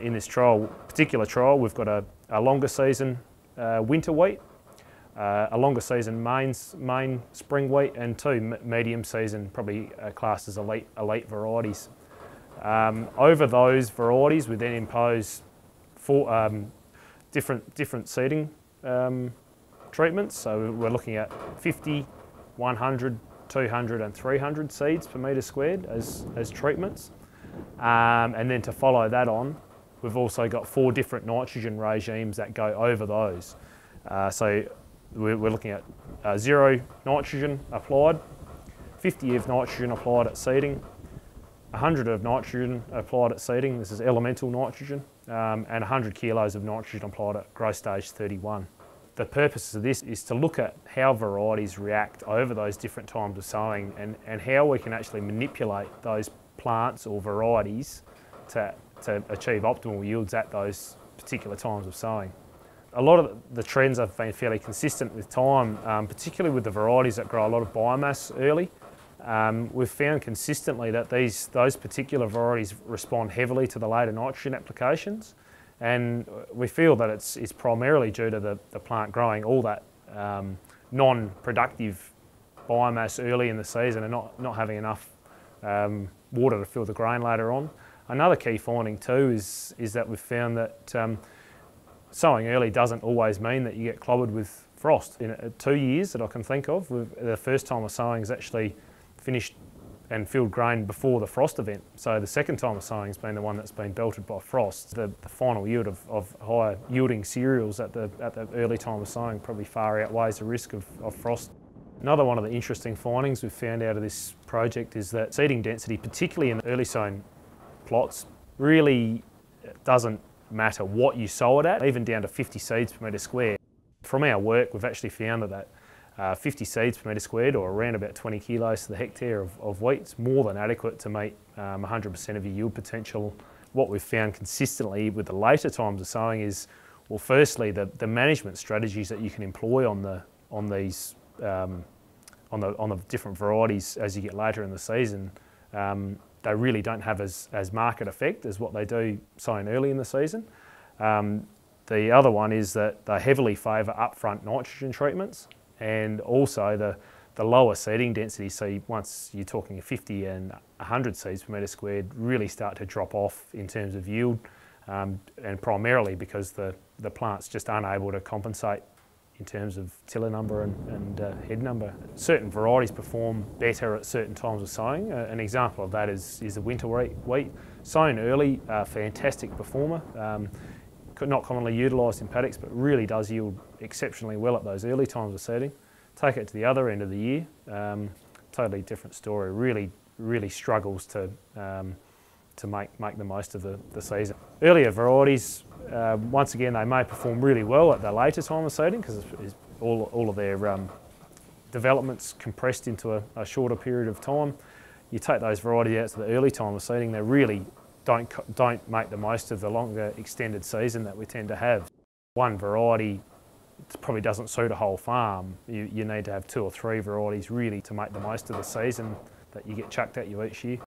In this trial, particular trial, we've got a, a longer season uh, winter wheat, uh, a longer season main, main spring wheat, and two medium season, probably uh, classed as elite, elite varieties. Um, over those varieties, we then impose four, um, different, different seeding um, treatments. So we're looking at 50, 100, 200 and 300 seeds per metre squared as, as treatments. Um, and then to follow that on, we've also got four different nitrogen regimes that go over those. Uh, so we're, we're, looking at uh, zero nitrogen applied, 50 of nitrogen applied at seeding, 100 of nitrogen applied at seeding, this is elemental nitrogen, um, and 100 kilos of nitrogen applied at growth stage 31. The purpose of this is to look at how varieties react over those different times of sowing and, and how we can actually manipulate those plants or varieties to, to achieve optimal yields at those particular times of sowing. A lot of the trends have been fairly consistent with time, um, particularly with the varieties that grow a lot of biomass early. Um, we've found consistently that these, those particular varieties respond heavily to the later nitrogen applications and we feel that it's, it's primarily due to the, the plant growing all that um, non-productive biomass early in the season and not, not having enough um, water to fill the grain later on. Another key finding too is, is that we've found that um, sowing early doesn't always mean that you get clobbered with frost. In uh, two years that I can think of, the first time of sowing is actually finished and filled grain before the frost event. So the second time of sowing has been the one that's been belted by frost. The, the final yield of, of, higher yielding cereals at the, at the early time of sowing probably far outweighs the risk of, of frost. Another one of the interesting findings we've found out of this project is that seeding density, particularly in early sown plots, really doesn't matter what you sow it at, even down to 50 seeds per metre square. From our work, we've actually found that uh, 50 seeds per metre squared or around about 20 kilos to the hectare of, of wheat is more than adequate to meet 100% um, of your yield potential. What we've found consistently with the later times of sowing is, well, firstly, the, the management strategies that you can employ on the on these um, on the on the different varieties as you get later in the season, um, they really don't have as, as market effect as what they do sown early in the season. Um, the other one is that they heavily favour upfront nitrogen treatments and also the, the lower seeding density. So once you're talking 50 and 100 seeds per metre squared, really start to drop off in terms of yield, um, and primarily because the, the plants just aren't able to compensate in terms of tiller number and, and uh, head number. Certain varieties perform better at certain times of sowing. Uh, an example of that is, is the winter wheat. Sown early, uh, fantastic performer. Um, not commonly utilised in paddocks, but really does yield exceptionally well at those early times of seeding. Take it to the other end of the year, um, totally different story. Really, really struggles to um, to make make the most of the, the season. Earlier varieties, uh, once again, they may perform really well at the later time of seeding because all all of their um, developments compressed into a, a shorter period of time. You take those varieties out to the early time of seeding, they're really don't, don't make the most of the longer extended season that we tend to have. One variety probably doesn't suit a whole farm. You, you need to have two or three varieties really to make the most of the season that you get chucked at you each year.